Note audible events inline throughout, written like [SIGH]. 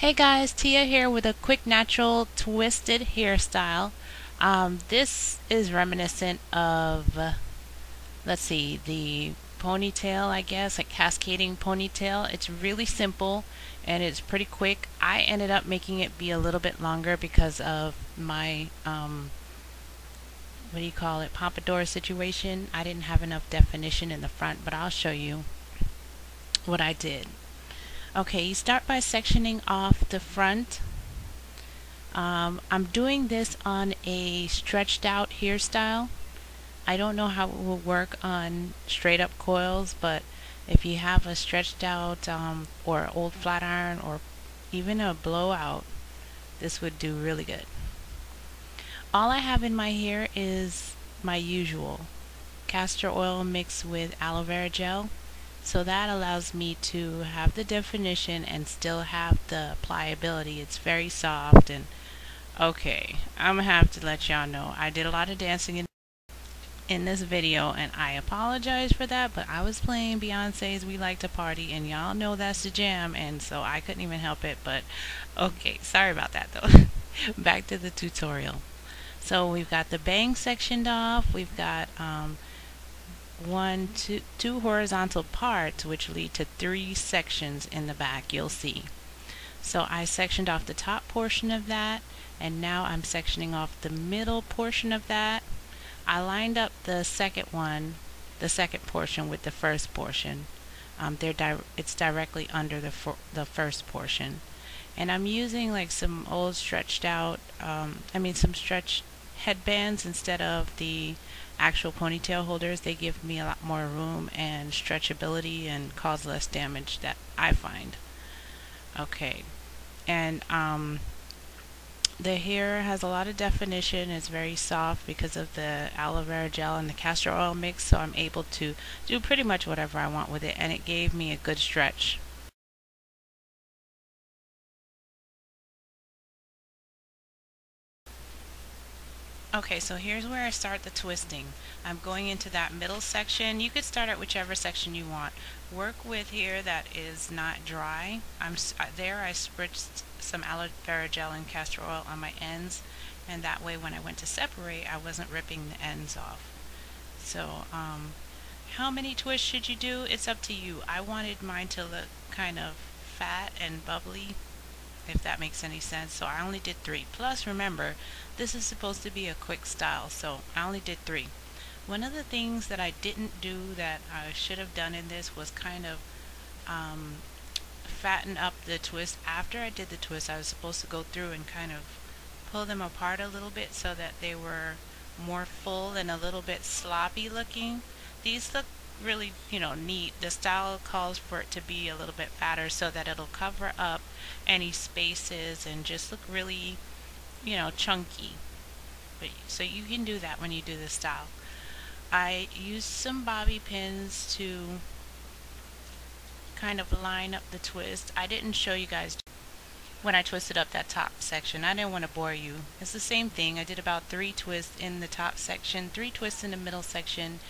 Hey guys, Tia here with a quick natural twisted hairstyle. Um, this is reminiscent of, uh, let's see, the ponytail, I guess, a cascading ponytail. It's really simple and it's pretty quick. I ended up making it be a little bit longer because of my, um, what do you call it, pompadour situation. I didn't have enough definition in the front, but I'll show you what I did. Okay, you start by sectioning off the front. Um, I'm doing this on a stretched out hairstyle. I don't know how it will work on straight up coils, but if you have a stretched out um, or old flat iron or even a blowout, this would do really good. All I have in my hair is my usual castor oil mixed with aloe vera gel so that allows me to have the definition and still have the pliability. It's very soft and okay, I'm gonna have to let y'all know. I did a lot of dancing in, in this video and I apologize for that, but I was playing Beyonce's We Like to Party and y'all know that's the jam and so I couldn't even help it, but okay, sorry about that though. [LAUGHS] Back to the tutorial. So we've got the bang sectioned off, we've got um, one, two, two horizontal parts which lead to three sections in the back, you'll see. So I sectioned off the top portion of that and now I'm sectioning off the middle portion of that. I lined up the second one, the second portion with the first portion. Um, they're di it's directly under the, the first portion. And I'm using like some old stretched out, um, I mean some stretched headbands instead of the actual ponytail holders. They give me a lot more room and stretchability and cause less damage that I find. Okay, and um, the hair has a lot of definition. It's very soft because of the aloe vera gel and the castor oil mix, so I'm able to do pretty much whatever I want with it, and it gave me a good stretch. Okay, so here's where I start the twisting. I'm going into that middle section. You could start at whichever section you want. Work with here that is not dry. I'm uh, there. I spritzed some aloe vera gel and castor oil on my ends, and that way, when I went to separate, I wasn't ripping the ends off. So, um, how many twists should you do? It's up to you. I wanted mine to look kind of fat and bubbly if that makes any sense. So I only did three. Plus, remember, this is supposed to be a quick style, so I only did three. One of the things that I didn't do that I should have done in this was kind of um, fatten up the twist. After I did the twist, I was supposed to go through and kind of pull them apart a little bit so that they were more full and a little bit sloppy looking. These look really, you know, neat. The style calls for it to be a little bit fatter so that it'll cover up any spaces and just look really, you know, chunky. But, so you can do that when you do this style. I used some bobby pins to kind of line up the twist. I didn't show you guys when I twisted up that top section. I didn't want to bore you. It's the same thing. I did about three twists in the top section, three twists in the middle section,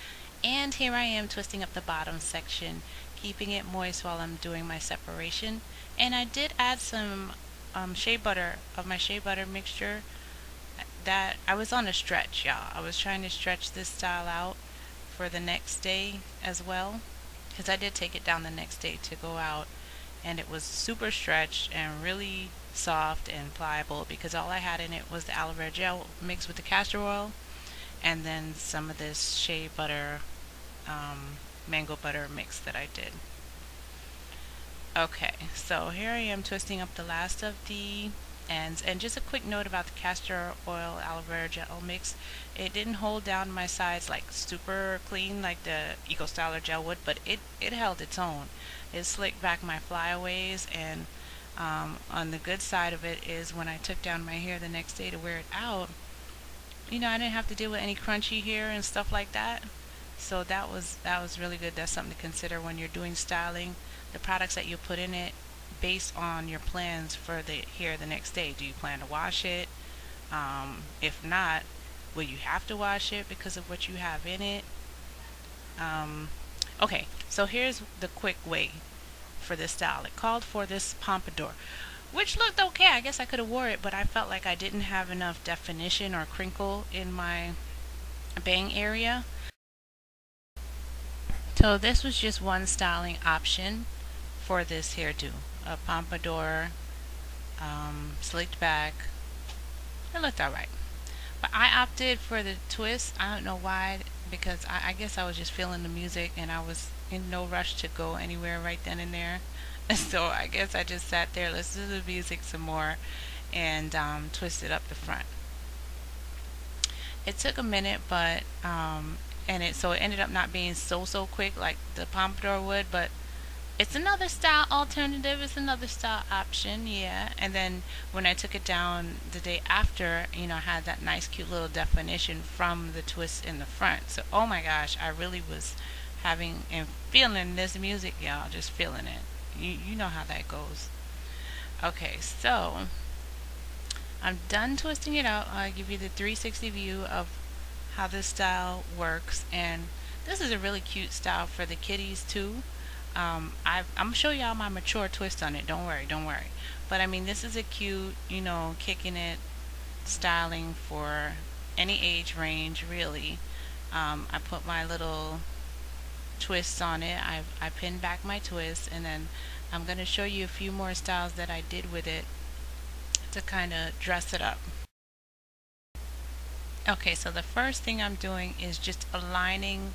and here I am twisting up the bottom section, keeping it moist while I'm doing my separation. And I did add some um, shea butter of my shea butter mixture that I was on a stretch, y'all. I was trying to stretch this style out for the next day as well because I did take it down the next day to go out and it was super stretched and really soft and pliable because all I had in it was the aloe vera gel mixed with the castor oil and then some of this shea butter um, mango butter mix that I did. Okay, so here I am twisting up the last of the ends. And just a quick note about the castor oil aloe vera gel mix. It didn't hold down my sides like super clean like the Eco Styler gel would, but it, it held its own. It slicked back my flyaways and um, on the good side of it is when I took down my hair the next day to wear it out, you know, I didn't have to deal with any crunchy hair and stuff like that. So that was that was really good. That's something to consider when you're doing styling. The products that you put in it based on your plans for the hair the next day. Do you plan to wash it? Um, if not, will you have to wash it because of what you have in it? Um, okay, so here's the quick way for this style. It called for this pompadour. Which looked okay. I guess I could have wore it, but I felt like I didn't have enough definition or crinkle in my bang area. So this was just one styling option for this hairdo. A pompadour, um, slicked back. It looked alright. But I opted for the twist. I don't know why, because I, I guess I was just feeling the music and I was in no rush to go anywhere right then and there. [LAUGHS] so I guess I just sat there, listened to the music some more, and um, twisted up the front. It took a minute, but um, and it so it ended up not being so so quick like the pompadour would, but it's another style alternative. It's another style option, yeah. And then when I took it down the day after, you know, I had that nice, cute little definition from the twist in the front. So, oh my gosh, I really was having and feeling this music, y'all. Just feeling it. You you know how that goes. Okay, so I'm done twisting it out. I'll give you the 360 view of how this style works, and this is a really cute style for the kiddies too. Um, i am show y'all my mature twist on it. Don't worry, don't worry. But I mean, this is a cute, you know, kicking it styling for any age range, really. Um, I put my little twists on it. I, I pinned back my twist, and then I'm going to show you a few more styles that I did with it to kind of dress it up. Okay, so the first thing I'm doing is just aligning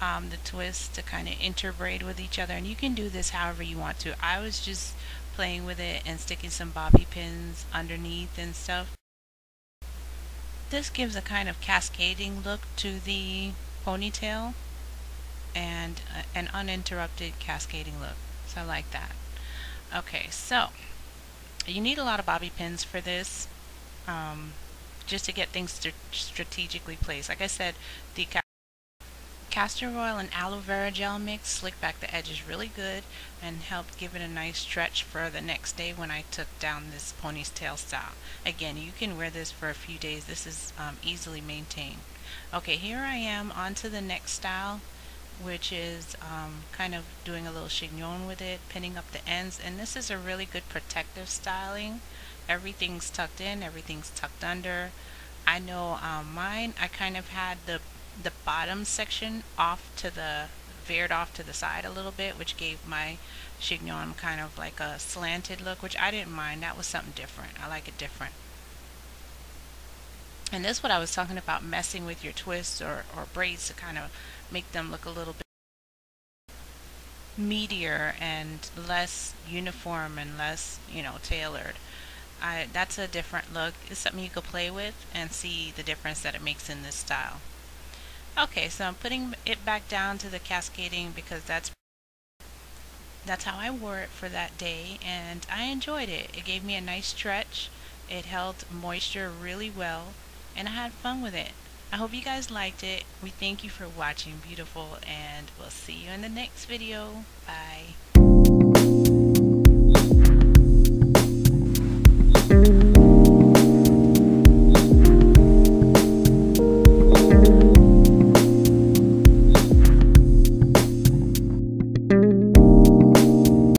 um, the twists to kind of interbraid with each other and you can do this however you want to. I was just playing with it and sticking some bobby pins underneath and stuff. This gives a kind of cascading look to the ponytail and uh, an uninterrupted cascading look. So I like that. Okay, so you need a lot of bobby pins for this um, just to get things st strategically placed. Like I said, the Castor oil and aloe vera gel mix slicked back the edges really good and helped give it a nice stretch for the next day when I took down this ponytail style. Again, you can wear this for a few days. This is um, easily maintained. Okay, here I am on to the next style which is um, kind of doing a little chignon with it, pinning up the ends. And this is a really good protective styling. Everything's tucked in, everything's tucked under. I know um, mine, I kind of had the the bottom section off to the veered off to the side a little bit which gave my chignon kind of like a slanted look which I didn't mind that was something different I like it different and this is what I was talking about messing with your twists or, or braids to kind of make them look a little bit meatier and less uniform and less you know tailored I, that's a different look it's something you could play with and see the difference that it makes in this style Okay, so I'm putting it back down to the cascading because that's that's how I wore it for that day and I enjoyed it. It gave me a nice stretch. It held moisture really well and I had fun with it. I hope you guys liked it. We thank you for watching beautiful and we'll see you in the next video. Bye.